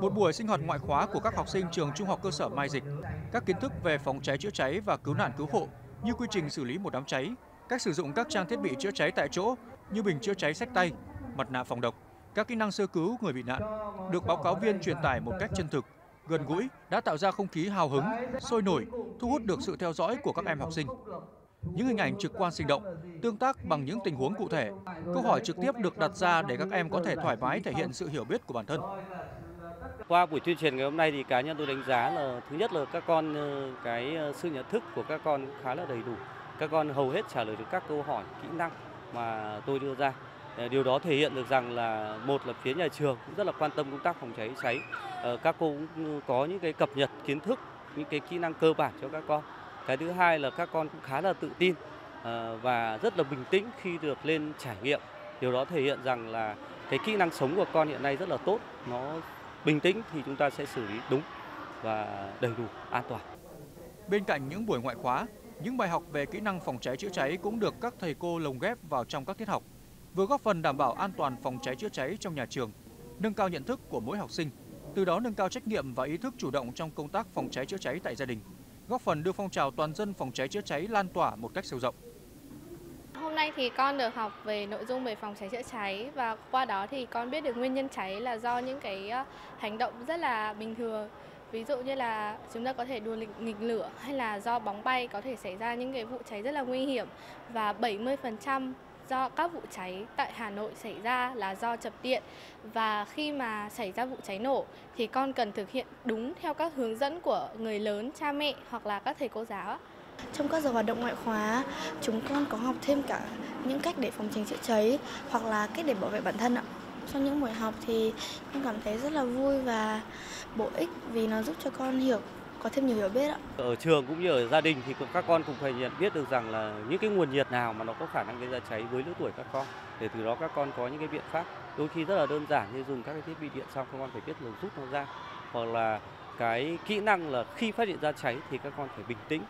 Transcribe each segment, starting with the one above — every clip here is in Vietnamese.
Một buổi sinh hoạt ngoại khóa của các học sinh trường Trung học cơ sở Mai Dịch, các kiến thức về phòng cháy chữa cháy và cứu nạn cứu hộ như quy trình xử lý một đám cháy, cách sử dụng các trang thiết bị chữa cháy tại chỗ như bình chữa cháy sách tay, mặt nạ phòng độc, các kỹ năng sơ cứu người bị nạn được báo cáo viên truyền tải một cách chân thực, gần gũi đã tạo ra không khí hào hứng, sôi nổi, thu hút được sự theo dõi của các em học sinh. Những hình ảnh trực quan sinh động, tương tác bằng những tình huống cụ thể, câu hỏi trực tiếp được đặt ra để các em có thể thoải mái thể hiện sự hiểu biết của bản thân. Qua buổi tuyên truyền ngày hôm nay thì cá nhân tôi đánh giá là thứ nhất là các con ờ, cái ờ, sự nhận thức của các con khá là đầy đủ. Các con hầu hết trả lời được các câu hỏi kỹ năng mà tôi đưa ra. Ờ, điều đó thể hiện được rằng là một là phía nhà trường cũng rất là quan tâm công tác phòng cháy cháy. Các cô cũng ừ, có những cái cập nhật kiến thức, những cái kỹ năng cơ bản cho các con. Cái thứ hai là các con cũng khá là tự tin và rất là bình tĩnh khi được lên trải nghiệm. Điều đó thể hiện rằng là cái kỹ năng sống của con hiện nay rất là tốt, nó bình tĩnh thì chúng ta sẽ xử lý đúng và đầy đủ an toàn. Bên cạnh những buổi ngoại khóa, những bài học về kỹ năng phòng cháy chữa cháy cũng được các thầy cô lồng ghép vào trong các tiết học, vừa góp phần đảm bảo an toàn phòng cháy chữa cháy trong nhà trường, nâng cao nhận thức của mỗi học sinh, từ đó nâng cao trách nhiệm và ý thức chủ động trong công tác phòng cháy chữa cháy tại gia đình, góp phần đưa phong trào toàn dân phòng cháy chữa cháy lan tỏa một cách sâu rộng. Hôm nay thì con được học về nội dung về phòng cháy chữa cháy và qua đó thì con biết được nguyên nhân cháy là do những cái ờ, hành động rất là bình thường. Ví dụ như là chúng ta có thể đùa nghịch, nghịch lửa hay là do bóng bay có thể xảy ra những cái vụ cháy rất là nguy hiểm và 70% do các vụ cháy tại Hà Nội xảy ra là do chập điện và khi mà xảy ra vụ cháy nổ thì con cần thực hiện đúng theo các hướng dẫn của người lớn, cha mẹ hoặc là các thầy cô giáo. Trong các giờ hoạt động ngoại khóa, chúng con có học thêm cả những cách để phòng tránh chữa cháy hoặc là cách để bảo vệ bản thân ạ. Trong những buổi học thì con cảm thấy rất là vui và bổ ích vì nó giúp cho con hiểu có thêm nhiều hiểu biết ạ. Ở trường cũng như ở gia đình thì các con cũng phải nhận biết được rằng là những cái nguồn nhiệt nào mà nó có khả năng gây ra cháy với lứa tuổi các con để từ đó các con có những cái biện pháp đôi khi rất là đơn giản như dùng các cái thiết bị điện xong các con phải biết là rút nó ra hoặc là cái kỹ năng là khi phát hiện ra cháy thì các con phải bình tĩnh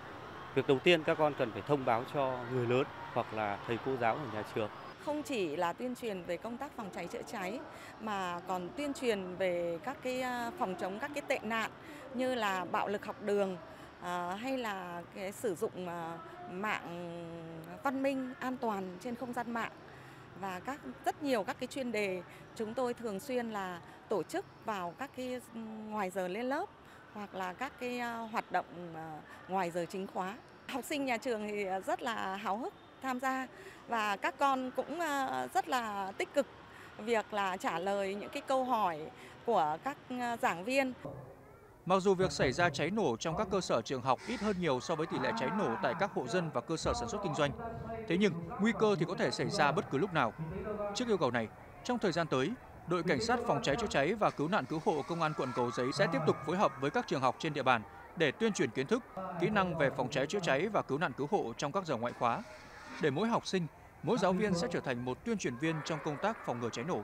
Việc đầu tiên các con cần phải thông báo cho người lớn hoặc là thầy cô giáo ở nhà trường. Không chỉ là tuyên truyền về công tác phòng cháy chữa cháy, mà còn tuyên truyền về các cái à, phòng chống các cái tệ nạn như là bạo lực học đường à, hay là cái sử dụng à, mạng văn minh an toàn trên không gian mạng và các, rất nhiều các cái chuyên đề chúng tôi thường xuyên là tổ chức vào các cái ừ, ngoài giờ lên lớp hoặc là các cái ờ, hoạt động ờ, ngoài giờ chính khóa. Học sinh nhà trường thì ờ, rất là háo hức tham gia và các con cũng rất là tích cực việc là trả lời những cái câu hỏi của các giảng viên. Mặc dù việc xảy ra cháy nổ trong các cơ sở trường học ít hơn nhiều so với tỷ lệ cháy nổ tại các hộ dân và cơ sở sản xuất kinh doanh, thế nhưng nguy cơ thì có thể xảy ra bất cứ lúc nào. Trước yêu cầu này, trong thời gian tới, đội cảnh sát phòng cháy chữa cháy và cứu nạn cứu hộ công an quận Cầu Giấy sẽ tiếp tục phối hợp với các trường học trên địa bàn để tuyên truyền kiến thức, kỹ năng về phòng cháy chữa cháy và cứu nạn cứu hộ trong các giờ ngoại khóa, để mỗi học sinh, mỗi giáo viên sẽ trở thành một tuyên truyền viên trong công tác phòng ngừa cháy nổ.